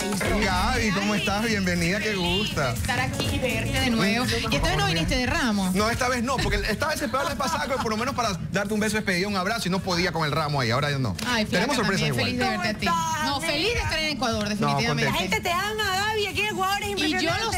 Gaby, ¿cómo estás? Bienvenida, qué gusta. Estar aquí y verte de nuevo. Y esta vez no viniste de ramo. No, esta vez no, porque esta vez esperaba la pasada, pero por lo menos para darte un beso despedido, un abrazo y no podía con el ramo ahí. Ahora ya no. Ay, flaca, Tenemos sorpresas también, igual. feliz de verte a ti. No, feliz de estar en Ecuador, definitivamente. La gente te ama, Gaby, aquí en Ecuador es y impresionante. yo los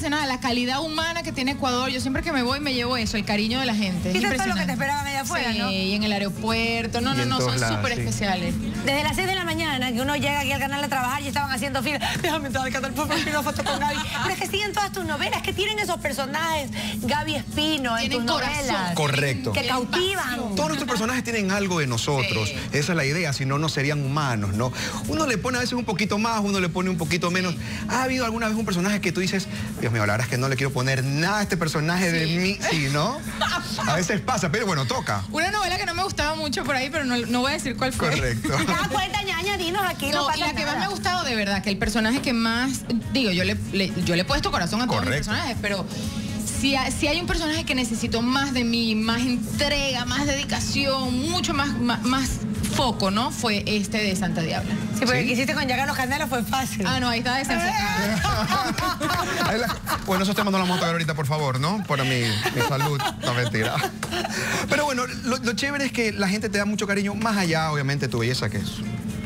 impresionada. La calidad humana que tiene Ecuador. Yo siempre que me voy me llevo eso, el cariño de la gente. Es ¿Viste todo lo que te esperaban allá afuera, sí, no? y en el aeropuerto. No, Y no, no, son súper sí. especiales. Desde las 6 de la mañana que uno llega aquí al canal a trabajar y estaban haciendo fila. Déjame entrar al canal, por una foto con Gaby. Pero es que siguen todas tus novelas, que tienen esos personajes, Gaby Espino, en tus corazón. novelas. Correcto. Que cautivan. Todos nuestros personajes tienen algo de nosotros. Sí. Esa es la idea, si no, no serían humanos, ¿no? Uno le pone a veces un poquito más, uno le pone un poquito menos. ¿Ha habido alguna vez un personaje que tú dices, Dios mío, la verdad es que no le quiero poner nada a este personaje de mí? Sí, ¿no? A veces pasa, pero bueno, toca. Una novela que no me gustaba mucho por ahí, pero no, no voy a decir cuál fue. Correcto. Da cuenta, ñaña, dinos aquí, no, No, pasa y la que más me ha gustado de verdad, que el personaje que más, digo, yo le, le- yo le he puesto corazón a todos mis Correcto. personajes, pero si, ha- si hay un personaje que necesito más de mí, más entrega, más dedicación, mucho más, más, más foco, ¿no? Fue este de Santa Diabla. Sí, porque ¿Sí? lo que hiciste con Yaga los Candelas fue fácil. Ah, no, ahí está desenfocado. Bueno, esos temas no los vamos a tocar ahorita, por favor, ¿no? Para mi, mi salud. No, mentira. Pero bueno, lo, lo chévere es que la gente te da mucho cariño, más allá, obviamente, de tu belleza, que es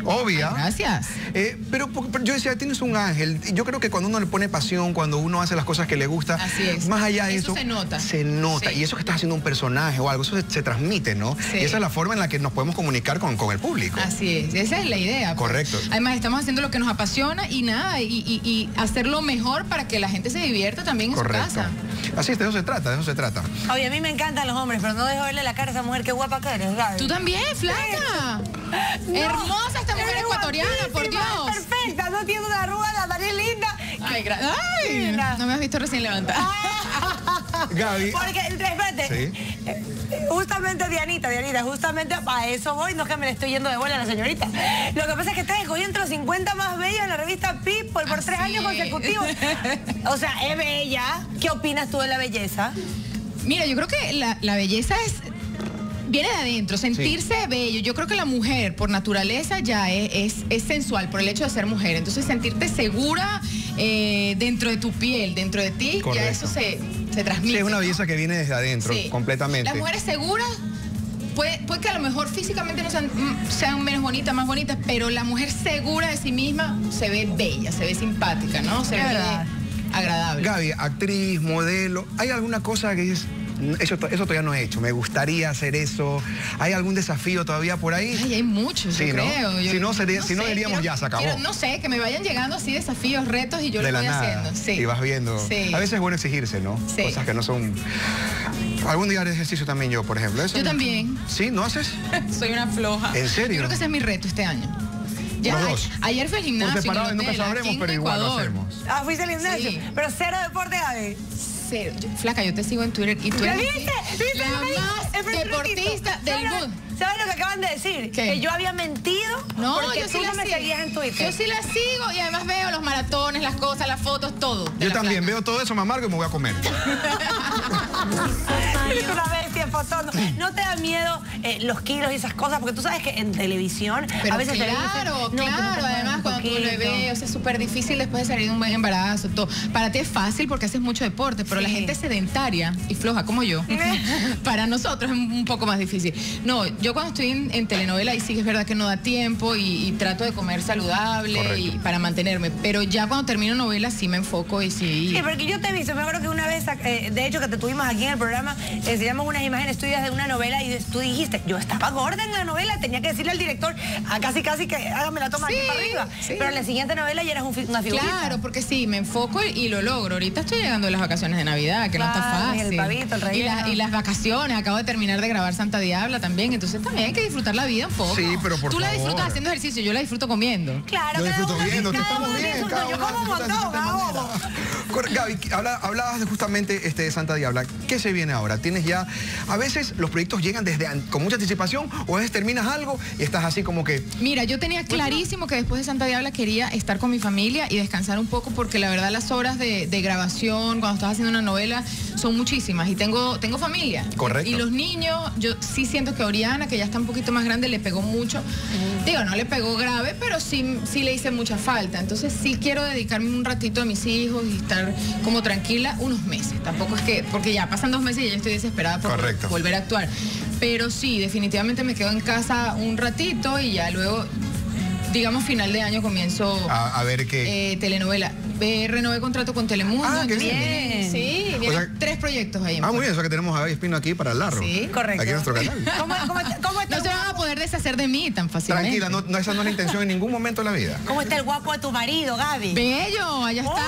obvia. Gracias. Eh, pero, pero yo decía, tienes un ángel. Yo creo que cuando uno le pone pasión, cuando uno hace las cosas que le gusta, Así es. más allá de Eso eso, se nota. Se nota. Sí. Y eso que estás haciendo un personaje o algo, eso se, se transmite, ¿no? Sí. Y esa es la forma en la que nos podemos comunicar con, con el público. Así es, esa es la idea. Correcto. Además, estamos haciendo lo que nos apasiona y nada, y, y- y hacerlo mejor para que la gente se divierta también en Correcto. su casa. Así es, de eso se trata, de eso se trata. Oye, a mí me encantan los hombres, pero no dejo verle la cara a esa mujer. Qué guapa que eres, Gaby. Tú también, flaca. No, Hermosa esta mujer ecuatoriana, por Dios. Perfecta, no tiene una arruga, la nariz linda. Ay, gra- Ay, Mira. no me has visto recién levantada. Gaby. Porque, espérate, Sí. Justamente Dianita, Dianita, justamente a eso voy, no es que me le estoy yendo de bola a la señorita. Lo que pasa es que te escogí entre los 50 más bellas en la revista People por tres años consecutivos. O sea, es bella. ¿Qué opinas tú de la belleza? Mira, yo creo que la, la belleza es viene de adentro, sentirse bello. Yo creo que la mujer, por naturaleza, ya es, es, es sensual, por el hecho de ser mujer. Entonces, sentirte segura eh, dentro de tu piel, dentro de ti, Correcto. ya eso se, se transmite. Sí, es una ¿no? belleza que viene desde adentro, Sí. completamente. Las mujeres seguras, puede, puede que a lo mejor físicamente no sean, mm, sean menos bonitas, más bonitas, pero la mujer segura de sí misma se ve bella, se ve simpática, ¿no? Se Es ve agradable. Gaby, actriz, modelo, ¿hay alguna cosa que "Mm, eso, to- eso todavía no he hecho, me gustaría hacer eso? ¿Hay algún desafío todavía por ahí? Ay, hay muchos, Sí, yo ¿no? creo. Yo- Si no, sería- si no, diríamos, ya, se acabó. quiero- no sé, que me vayan llegando así desafíos, retos y yo de lo la voy nada. haciendo. Sí. Y vas viendo. Sí. A veces es bueno exigirse, ¿no? Sí. Cosas que no son. Algún día haré ejercicio también yo, por ejemplo. ¿Eso Yo también. ¿Sí? ¿No haces? Soy una floja. ¿En serio? Yo creo que ese es mi reto este año. Ya, Los dos. ayer fue al gimnasio. separado nunca sabremos, pero igual lo hacemos. Ah, fuiste al gimnasio. Sí. Pero cero deporte, Gaby. Cero. Yo- Flaca, yo te sigo en Twitter y tú ¿Ya eres viste? ¿Viste la que más deportista del ¿Sabes- mundo. ¿Sabes lo que acaban de decir? ¿Qué? Que yo había mentido No, porque yo tú sí no la me sigo. seguías en Twitter. Yo sí la sigo y además veo los maratones, las cosas, las fotos, todo. Yo también flaca. veo todo eso, me amargo y me voy a comer. Fotón. ¿No te da miedo eh, los kilos y esas cosas? Porque tú sabes que en televisión Pero a veces te dicen, claro, "No, tú te claro, además cuando tu poquito". bebé, o sea, es súper difícil después de salir de un buen embarazo, todo. Para ti es fácil porque haces mucho deporte, pero la gente sedentaria y floja como yo, para nosotros es un poco más difícil. No, yo cuando estoy en, en telenovela y sí que es verdad que no da tiempo y, y trato de comer saludable Correcto. y para mantenerme, pero ya cuando termino novela sí me enfoco y sí. Sí, porque yo te he visto, me acuerdo que una vez, eh, de hecho que te tuvimos aquí en el programa, enseñamos unas imágenes tuyas de una novela y tú dijiste, yo estaba gorda en la novela, tenía que decirle al director, a casi casi que hágame la toma Sí, aquí para arriba. sí. Pero en la siguiente novela ya eras un una figurita. Claro, porque sí, me enfoco y, y lo logro. Ahorita estoy llegando de las vacaciones de Navidad, que no está y el fácil. pavito, el y, las- y las vacaciones, acabo de terminar de grabar Santa Diabla también, entonces también hay que disfrutar la vida un poco. Sí, pero por Tú la favor. disfrutas haciendo ejercicio, yo la disfruto comiendo. Claro, Yo disfruto viendo, cada estamos bien, Yo como un montón. Gaby, hablabas de justamente este, de Santa Diabla. ¿Qué se viene ahora? ¿Tienes ya, a veces los proyectos llegan desde con mucha anticipación o a veces terminas algo y estás así como que... Mira, yo tenía clarísimo que después de Santa Diabla quería estar con mi familia y descansar un poco porque la verdad las horas de, grabación cuando estás haciendo una novela son muchísimas y tengo, tengo familia. Correcto. Y los niños, yo sí siento que Oriana, que ya está un poquito más grande, le pegó mucho. Digo, no le pegó grave, pero sí, sí le hice mucha falta. Entonces sí quiero dedicarme un ratito a mis hijos y estar como tranquila unos meses. Tampoco es que, porque ya pasan dos meses y ya estoy desesperada por volver a actuar. Pero sí, definitivamente me quedo en casa un ratito y ya luego digamos, final de año comienzo a, ver qué. Eh, telenovela. Eh, renové contrato con Telemundo. Ah, qué bien. Sí, vienen tres proyectos ahí. Ah, muy bien, eso que tenemos a Gaby Espino aquí para el Larro. Sí, correcto. Aquí en nuestro canal. ¿Cómo, cómo, no se van a poder deshacer de mí tan fácilmente. Tranquila, no, esa no es la intención en ningún momento de la vida. ¿Cómo está el guapo de tu marido, Gaby? Bello, allá está.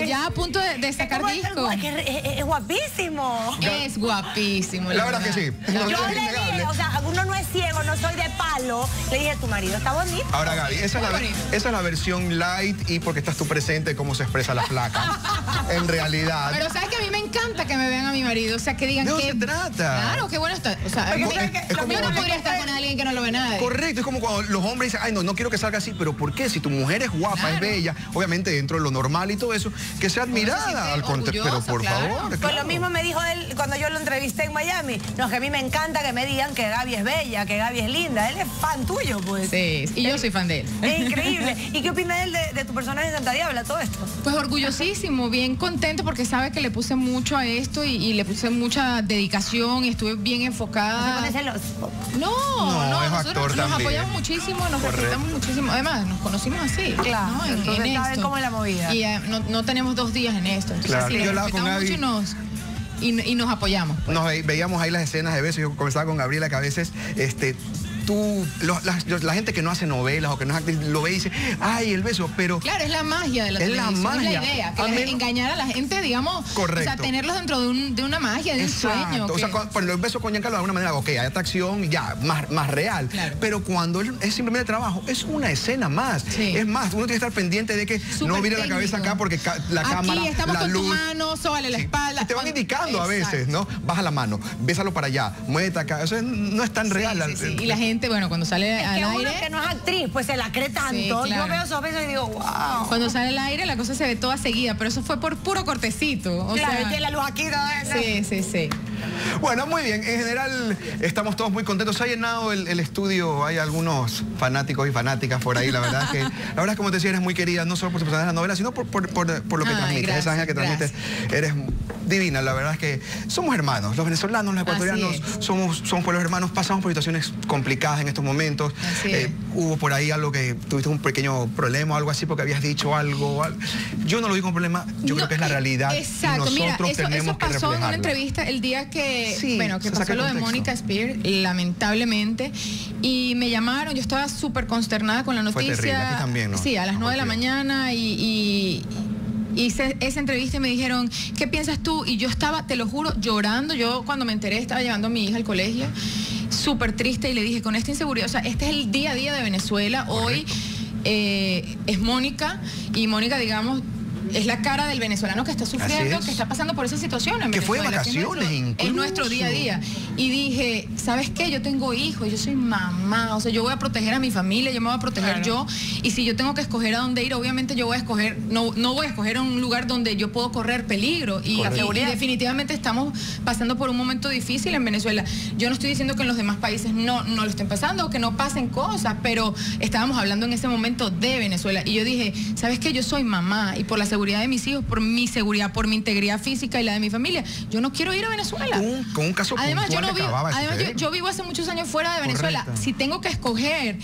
Ya a punto de, sacar disco. Es, guapísimo. Es guapísimo. La, verdad, que sí. Yo le dije, o sea, uno no es ciego, no soy de palo. Le dije, tu marido está bonito. Ahora, Gaby, esa es la, esa es la versión light y porque estás tú presente cómo se expresa la flaca. en realidad. Pero sabes que a mí me encanta que me vean a mi marido. O sea, que digan ¿De que. se trata? Claro, qué bueno está. O sea, yo no podría estar con alguien que no lo ve nadie. Correcto, es como cuando los hombres dicen, ay, no, no quiero que salga así, pero ¿por qué? Si tu mujer es guapa, es bella, obviamente dentro de lo normal y todo eso, que sea admirada al contrario. Pero por favor. Pues lo mismo me dijo él cuando yo lo entrevisté en Miami. No, que a mí me encanta que me digan que Gaby es bella, que Gaby es linda. Él es fan tuyo, pues. Sí, y yo soy fan de él. Es increíble. ¿Y qué opina él de, tu personaje en Santa Diabla, todo esto? Pues orgullosísimo, bien contento porque sabe que le puse mucho a esto y, le puse mucha dedicación y estuve bien enfocada. ¿No celos? No, no, no nosotros nos apoyamos muchísimo, nos respetamos muchísimo. Además, nos conocimos así. Claro, ¿no? en, entonces en cómo es la movida. Y eh, no, no, tenemos dos días en esto. Entonces, claro. sí, yo respetamos mucho y nos y, nos apoyamos. Nos veíamos ahí las escenas de besos. Yo conversaba con Gabriela que a veces este, tú, la, gente que no hace novelas o que no es actriz, lo ve y dice, ay, el beso, pero... Claro, es la magia de la es la magia. Es la idea, que engañar a la gente, digamos, Correcto. o sea, tenerlos dentro de, un, de una magia, de un sueño. O sea, cuando el beso con Giancarlo de alguna manera, ok, hay atracción, ya, más, más real. Pero cuando es simplemente trabajo, es una escena más. Es más, uno tiene que estar pendiente de que no mire la cabeza acá porque la cámara, la luz... Con tu mano, sóbale la espalda. te van indicando a veces, ¿no? Baja la mano, bésalo para allá, muévete acá. Eso no es tan real. Y la gente bueno, cuando sale al aire... que no es actriz, pues se la cree tanto. Yo veo esos besos y digo, wow. Cuando sale al aire la cosa se ve toda seguida, pero eso fue por puro cortecito. O claro, tiene la luz aquí. ¿no? Sí, sí, sí. Bueno, muy bien. En general estamos todos muy contentos. Se ha llenado el, estudio. Hay algunos fanáticos y fanáticas por ahí. La verdad es que, la verdad es como te decía, eres muy querida, no solo por tu personaje de la novela, sino por, por, por, lo que transmites. Esa ángel que transmites. Eres divina. La verdad es que somos hermanos. Los venezolanos, los ecuatorianos, somos, somos pueblos hermanos. Pasamos por situaciones complicadas en estos momentos. Eh, hubo por ahí algo que tuviste un pequeño problema o algo así porque habías dicho algo. Yo no lo digo como problema. Yo creo que es la realidad. Exacto. Nosotros Mira, eso, eso pasó en una entrevista el día que, bueno, que pasó lo de Mónica Spear, lamentablemente. Y me llamaron. Yo estaba súper consternada con la noticia. también, ¿no? Sí, a las 9 de la mañana y hice esa entrevista y me dijeron, ¿qué piensas tú? Y yo estaba, te lo juro, llorando. Yo cuando me enteré estaba llevando a mi hija al colegio, súper triste y le dije, con esta inseguridad, o sea, este es el día a día de Venezuela. Hoy eh, es Mónica y Mónica, digamos, es la cara del venezolano que está sufriendo, que está pasando por esa situación en que fue de vacaciones es nuestro, día a día. Y dije, ¿sabes qué? Yo tengo hijos, yo soy mamá, o sea, yo voy a proteger a mi familia, yo me voy a proteger yo. Y si yo tengo que escoger a dónde ir, obviamente yo voy a escoger, no, no voy a escoger un lugar donde yo puedo correr peligro. Y, definitivamente estamos pasando por un momento difícil en Venezuela. Yo no estoy diciendo que en los demás países no, no lo estén pasando, que no pasen cosas, pero estábamos hablando en ese momento de Venezuela. Y yo dije, ¿sabes qué? Yo soy mamá y por la seguridad de mis hijos, por mi seguridad, por mi integridad física y la de mi familia. Yo no quiero ir a Venezuela. Con un, caso además, yo no vivo, además yo, vivo hace muchos años fuera de Venezuela. Si tengo que escoger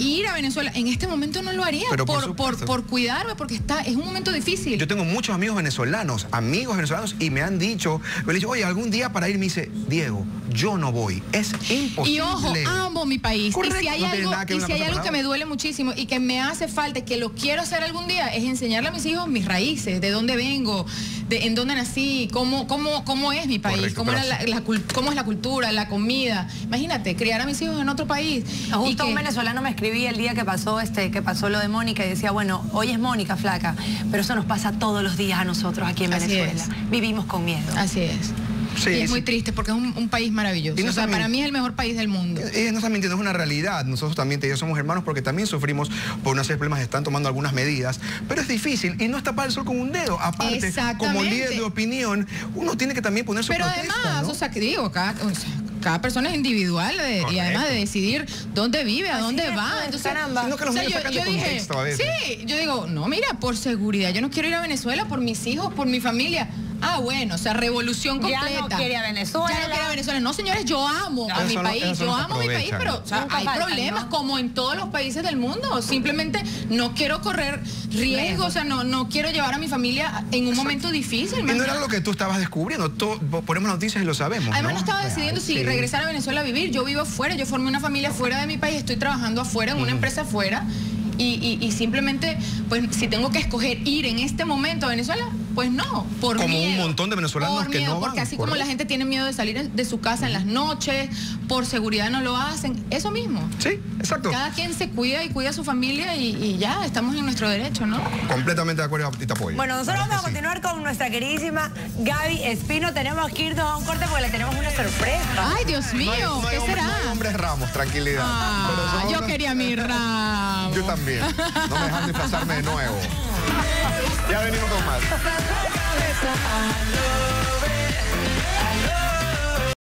ir a Venezuela. En este momento no lo haría por, por, cuidarme, porque está, es un momento difícil. Yo tengo muchos amigos venezolanos, amigos venezolanos, y me han dicho, me han dicho, oye, algún día para ir, me dice, Diego, yo no voy. Es imposible. Y ojo, amo mi país. Y si hay algo, y si hay algo que me duele muchísimo y que me hace falta, que lo quiero hacer algún día, es enseñarle a mis hijos mis raíces, de dónde vengo, de en dónde nací, cómo, cómo, cómo es mi país, Correcto, cómo, era la- la cul- cómo es la cultura, la comida. Imagínate, criar a mis hijos en otro país. y Justo que- un venezolano me escribía el día que pasó este, que pasó lo de Mónica y decía, bueno, hoy es Mónica flaca, pero eso nos pasa todos los días a nosotros aquí en Así Venezuela. es. Vivimos con miedo. Así es. Sí, y es sí. muy triste porque es un, un país maravilloso. Y no o sea, también- para mí es el mejor país del mundo. Ella no está mintiendo, es una realidad. Nosotros también te digo, somos hermanos porque también sufrimos por una serie de problemas, están tomando algunas medidas, pero es difícil y no es tapar el sol con un dedo. Aparte, como líder de opinión, uno tiene que también poner su Pero protesta, además, ¿no? o sea, que digo, cada, o sea, cada persona es individual de- y Correcto. además de decidir dónde vive, a dónde es, va. pues, Entonces, caramba. Sino que los medios sacan de contexto a veces. sí, yo digo, no, mira, por seguridad, yo no quiero ir a Venezuela por mis hijos, por mi familia. Ah, bueno, o sea, revolución Ya completa. no quiere a Venezuela. Ya no quiere a Venezuela. No, señores, yo amo a mi país, yo amo mi país, pero o sea, Nunca hay faltan, problemas ¿no? como en todos los países del mundo. Simplemente no quiero correr riesgo, o sea, no, no quiero llevar a mi familia en un momento difícil. Y no era algo que tú estabas descubriendo, to- ponemos noticias y lo sabemos. Además, ¿no? no estaba decidiendo si Sí. regresar a Venezuela a vivir. Yo vivo afuera, yo formé una familia fuera de mi país, estoy trabajando afuera, en una empresa afuera. Y, y- y simplemente, pues, si tengo que escoger ir en este momento a Venezuela, pues no, por Como un montón de venezolanos Por que no van, Porque así como la gente tiene miedo de salir de su casa en las noches, por seguridad no lo hacen, eso mismo. Sí, exacto. Cada quien se cuida y cuida a su familia y, y ya, estamos en nuestro derecho, ¿no? Completamente de acuerdo y te apoyo. Bueno, nosotros vamos a sí. continuar con nuestra queridísima Gaby Espino. Tenemos que irnos a un corte porque le tenemos una sorpresa. Ay, Dios mío, No hay- no hay ¿qué hombre- será? no hombres ramos, tranquilidad. Ah, yo quería mi ramo. Yo también. No me dejan disfrazarme de nuevo. Ya venimos con más.